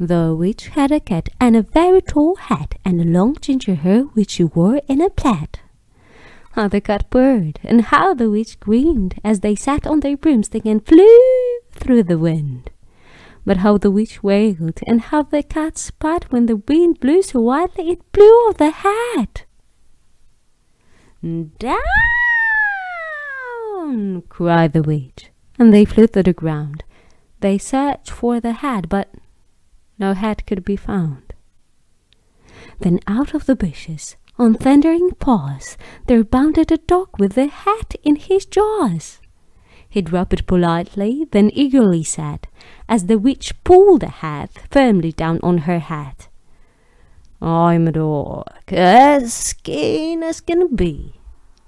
The witch had a cat and a very tall hat and a long ginger hair which she wore in a plait. How the cat purred and how the witch grinned as they sat on their broomstick and flew through the wind. But how the witch wailed and how the cat spat when the wind blew so wildly it blew off the hat. Down! cried the witch, and they flew to the ground. They searched for the hat, but no hat could be found. Then out of the bushes, on thundering paws, there bounded a dog with the hat in his jaws. He dropped it politely, then eagerly said, as the witch pulled the hat firmly down on her hat, I'm a dog, as keen as can be.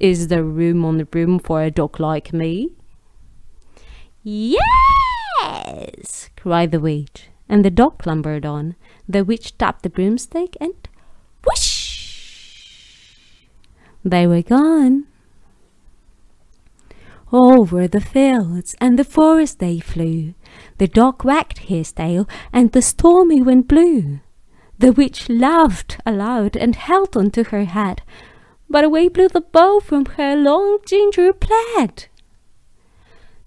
Is there room on the broom for a dog like me? Yes, cried the witch, and the dog clambered on. The witch tapped the broomstick and whoosh! They were gone. Over the fields and the forest they flew. The dog wagged his tail, and the stormy wind blew. The witch laughed aloud and held on to her hat, but away blew the bow from her long ginger plaid.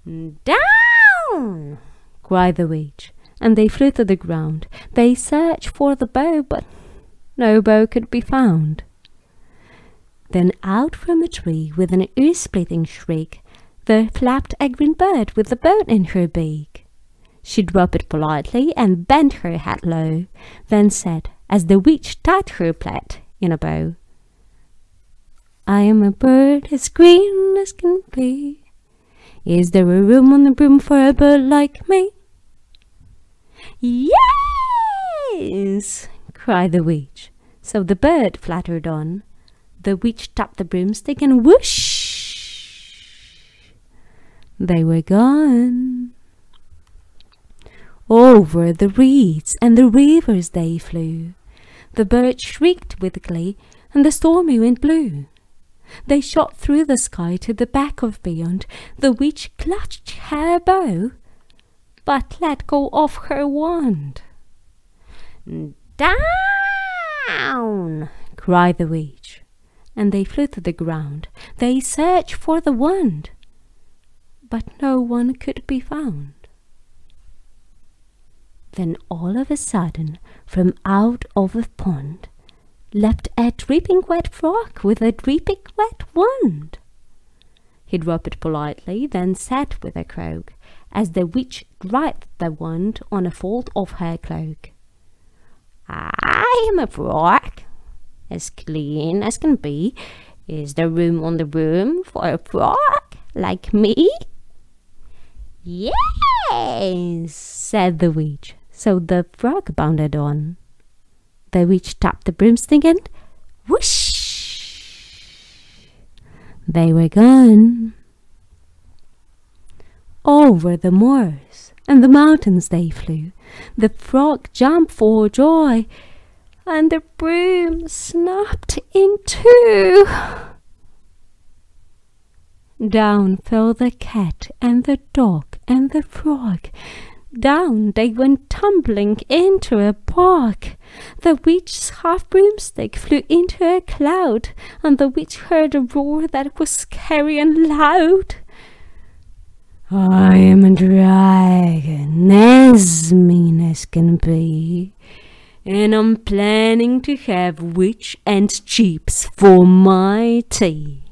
Down! cried the witch, and they flew to the ground. They searched for the bow, but no bow could be found. Then out from a tree with an ear-splitting shriek, there flapped a green bird with a bone in her beak. She dropped it politely and bent her head low, then said, as the witch tied her plait in a bow, I am a bird as green as can be. Is there a room on the broom for a bird like me? Yes, cried the witch. So the bird fluttered on. The witch tapped the broomstick and whoosh! They were gone. Over the reeds and the rivers they flew. The bird shrieked with glee, and the stormy wind blew. They shot through the sky to the back of beyond. The witch clutched her bow, but let go of her wand. Down! cried the witch, and they flew to the ground. They searched for the wand, but no one could be found. Then all of a sudden, from out of a pond, leapt a dripping wet frog with a dripping wet wand. He dropped it politely, then sat with a croak, as the witch dried the wand on a fold of her cloak. I am a frog, as clean as can be. Is there room on the broom for a frog like me? Yes, said the witch. So the frog bounded on. The witch tapped the broomstick and whoosh! They were gone. Over the moors and the mountains they flew. The frog jumped for joy, and the broom snapped in two. Down fell the cat and the dog and the frog. Down they went tumbling into a bog. The witch's half broomstick flew into a cloud, and the witch heard a roar that was scary and loud. I am a dragon, as mean as can be, and I'm planning to have witch and chips for my tea.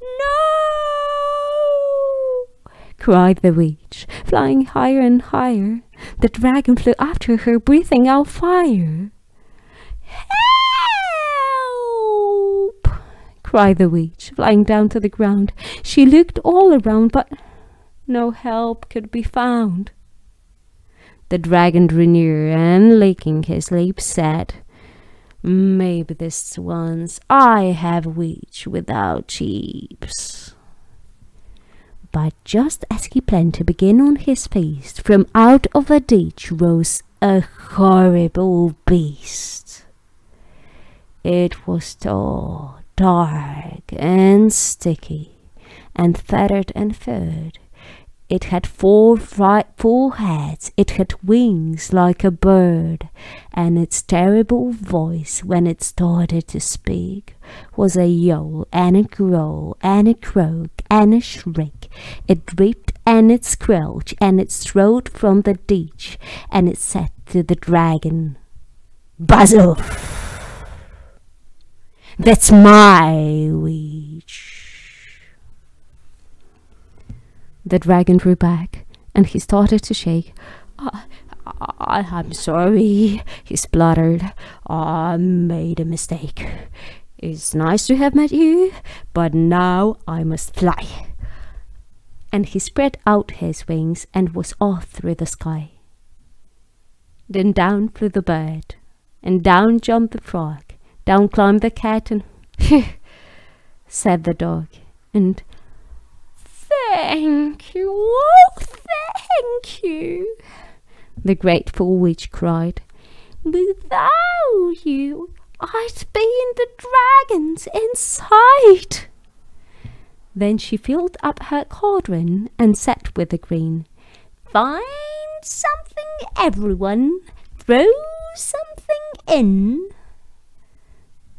No! cried the witch, flying higher and higher. The dragon flew after her, breathing out fire. Help! Cried the witch, flying down to the ground. She looked all around, but no help could be found. The dragon drew near and, licking his lips, said, Maybe this once I have witch without cheeks. But just as he planned to begin on his feast, from out of a ditch rose a horrible beast. It was tall, dark, and sticky, and feathered and furred. It had four frightful heads, it had wings like a bird, and its terrible voice, when it started to speak, was a yowl and a growl and a croak and a shriek. It dripped and it squelched and it strode from the ditch, and it said to the dragon, Basil! That's my witch. The dragon drew back, and he started to shake. I, I, I'm sorry, he spluttered. I made a mistake. It's nice to have met you, but now I must fly. And he spread out his wings and was off through the sky. Then down flew the bird, and down jumped the frog, down climbed the cat, and said the dog, and Thank you, oh, thank you, the grateful witch cried. Without you, I'd be in the dragon's inside. Then she filled up her cauldron and sat with the green. Find something, everyone. Throw something in.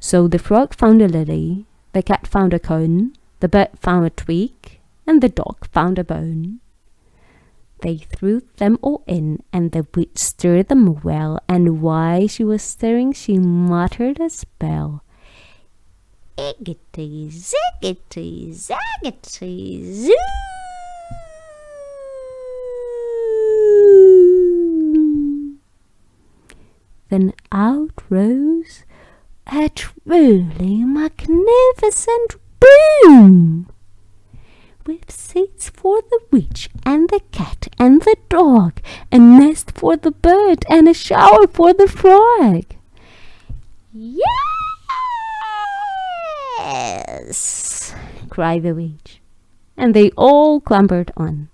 So the frog found a lily, the cat found a cone, the bird found a twig, and the dog found a bone. They threw them all in, and the witch stirred them well, and while she was stirring, she muttered a spell. Iggity, ziggity, zaggity, zoo! Then out rose a truly magnificent broom with seats for the witch and the cat and the dog, a nest for the bird and a shower for the frog. Yes, cried the witch. And they all clambered on.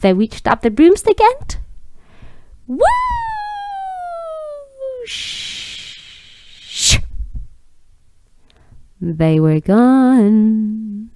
The witch tapped the broomstick and whoosh! They were gone.